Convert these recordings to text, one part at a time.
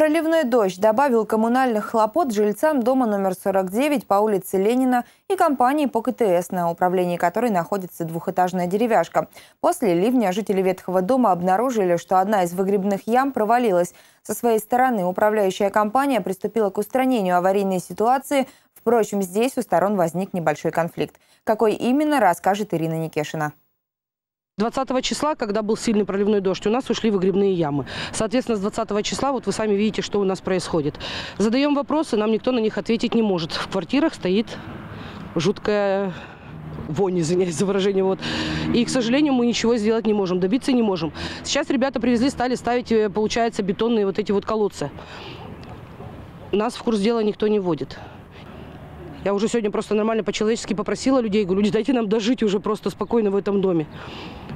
Проливной дождь добавил коммунальных хлопот жильцам дома номер 49 по улице Ленина и компании по КТС, на управлении которой находится двухэтажная деревяшка. После ливня жители ветхого дома обнаружили, что одна из выгребных ям провалилась. Со своей стороны управляющая компания приступила к устранению аварийной ситуации. Впрочем, здесь у сторон возник небольшой конфликт. Какой именно, расскажет Ирина Никешина. 20 числа, когда был сильный проливной дождь, у нас ушли выгребные ямы. Соответственно, с 20 числа, вот вы сами видите, что у нас происходит. Задаем вопросы, нам никто на них ответить не может. В квартирах стоит жуткая вонь, извиняюсь за выражение. Вот. И, к сожалению, мы ничего сделать не можем, добиться не можем. Сейчас ребята привезли, стали ставить, э, получается, бетонные вот эти вот колодцы. Нас в курс дела никто не вводит. Я уже сегодня просто нормально по-человечески попросила людей, говорю, люди, дайте нам дожить уже просто спокойно в этом доме.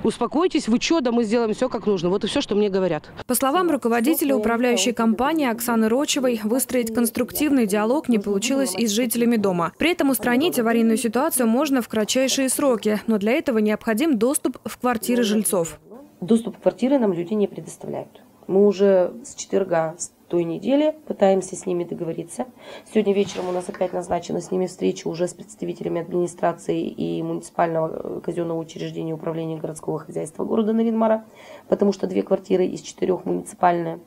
Успокойтесь, вы что, да мы сделаем все как нужно. Вот и все, что мне говорят. По словам руководителя управляющей компании Оксаны Рочевой, выстроить конструктивный диалог не получилось и с жителями дома. При этом устранить аварийную ситуацию можно в кратчайшие сроки, но для этого необходим доступ в квартиры жильцов. Доступ в квартиры нам люди не предоставляют. Мы уже с четверга, с той недели пытаемся с ними договориться. Сегодня вечером у нас опять назначена с ними встреча уже с представителями администрации и муниципального э, казенного учреждения управления городского хозяйства города Наринмара, потому что две квартиры из четырех муниципальные.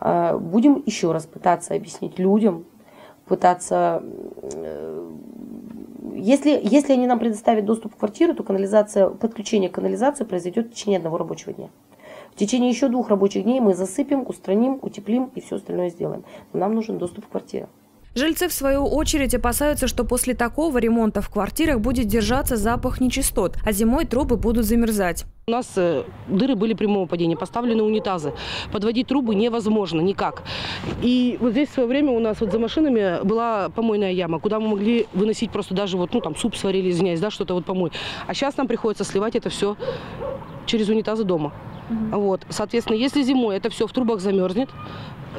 А, будем еще раз пытаться объяснить людям, пытаться э, если, если они нам предоставят доступ к квартире, то канализация, подключение к канализации произойдет в течение одного рабочего дня. В течение еще двух рабочих дней мы засыпем, устраним, утеплим и все остальное сделаем. Но нам нужен доступ в квартиру. Жильцы, в свою очередь, опасаются, что после такого ремонта в квартирах будет держаться запах нечистот, а зимой трубы будут замерзать. У нас э, дыры были прямого падения, поставлены унитазы. Подводить трубы невозможно никак. И вот здесь в свое время у нас вот за машинами была помойная яма, куда мы могли выносить просто даже вот, ну там суп сварили, извиняюсь, да, что-то вот помой. А сейчас нам приходится сливать это все через унитазы дома. Угу. Вот, соответственно, если зимой это все в трубах замерзнет,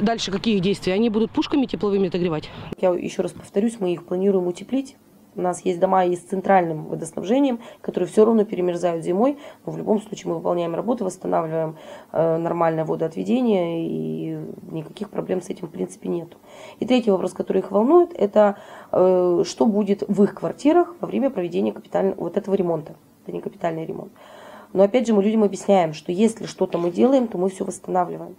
дальше какие действия? Они будут пушками тепловыми отогревать? Я еще раз повторюсь, мы их планируем утеплить. У нас есть дома и с центральным водоснабжением, которые все равно перемерзают зимой, но в любом случае мы выполняем работы, восстанавливаем э, нормальное водоотведение, и никаких проблем с этим в принципе нету. И третий вопрос, который их волнует, это э, что будет в их квартирах во время проведения капитального вот этого ремонта. Это не капитальный ремонт. Но опять же мы людям объясняем, что если что-то мы делаем, то мы все восстанавливаем.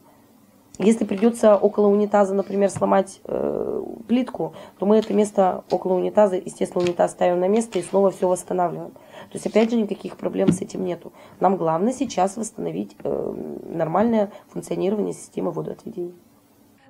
Если придется около унитаза, например, сломать э, плитку, то мы это место около унитаза, естественно, унитаз ставим на место и снова все восстанавливаем. То есть, опять же, никаких проблем с этим нету. Нам главное сейчас восстановить э, нормальное функционирование системы водоотведения.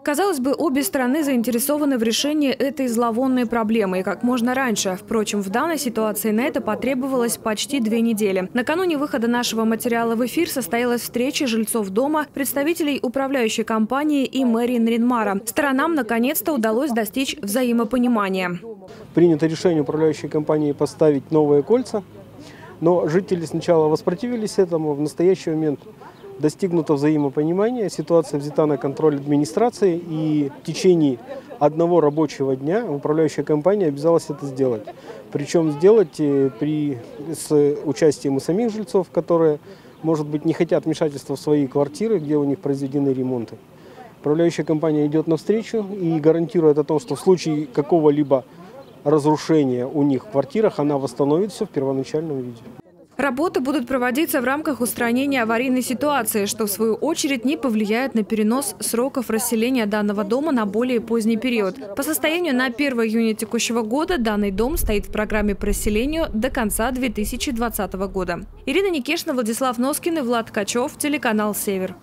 Казалось бы, обе страны заинтересованы в решении этой зловонной проблемы и как можно раньше. Впрочем, в данной ситуации на это потребовалось почти две недели. Накануне выхода нашего материала в эфир состоялась встреча жильцов дома, представителей управляющей компании и мэрии Нринмара. Сторонам наконец-то удалось достичь взаимопонимания. Принято решение управляющей компании поставить новые кольца, но жители сначала воспротивились этому. В настоящий момент достигнуто взаимопонимание, ситуация взята на контроль администрации, и в течение одного рабочего дня управляющая компания обязалась это сделать. Причем сделать э, при, с участием и самих жильцов, которые, может быть, не хотят вмешательства в свои квартиры, где у них произведены ремонты. Управляющая компания идет навстречу и гарантирует о том, что в случае какого-либо разрушения у них в квартирах она восстановит все в первоначальном виде. Работы будут проводиться в рамках устранения аварийной ситуации, что в свою очередь не повлияет на перенос сроков расселения данного дома на более поздний период. По состоянию на 1 июня текущего года данный дом стоит в программе по расселению до конца 2020 года. Ирина Никешна, Владислав Носкин и Влад Качев, телеканал «Север».